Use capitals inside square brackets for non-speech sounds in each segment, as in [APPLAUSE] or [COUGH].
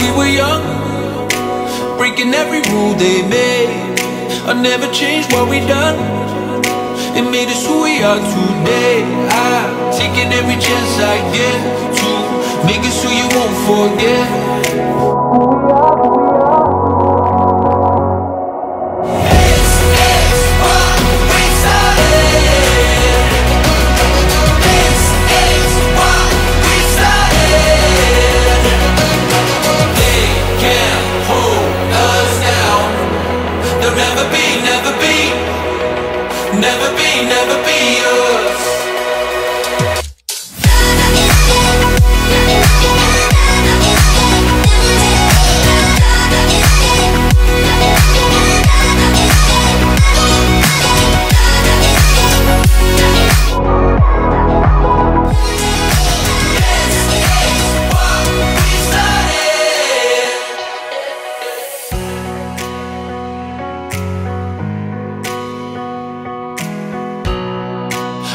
We were young, breaking every rule they made. I never changed what we done. It made us who we are today. I'm taking every chance I get to make it so you won't forget.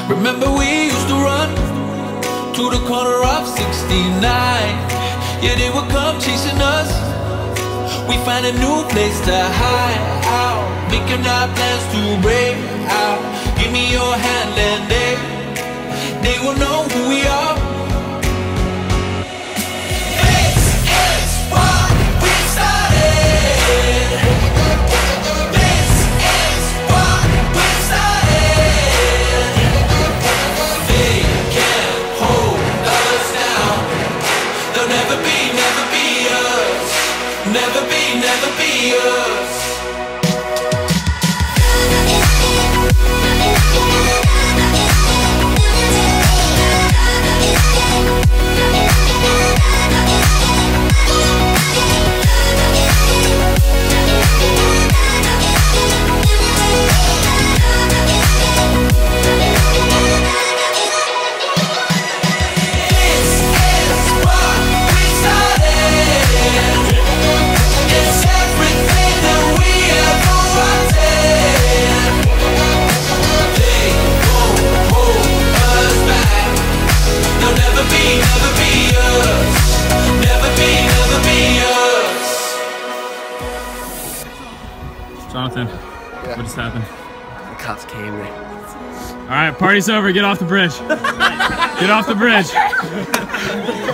Remember we used to run to the corner of 69 Yeah, they would come chasing us. We find a new place to hide. Out Making our plans to break out. Give me your hand and they They will know who we are Never be, never be us. Jonathan, what just happened? The cops came. All right, party's over. Get off the bridge. Get off the bridge. [LAUGHS]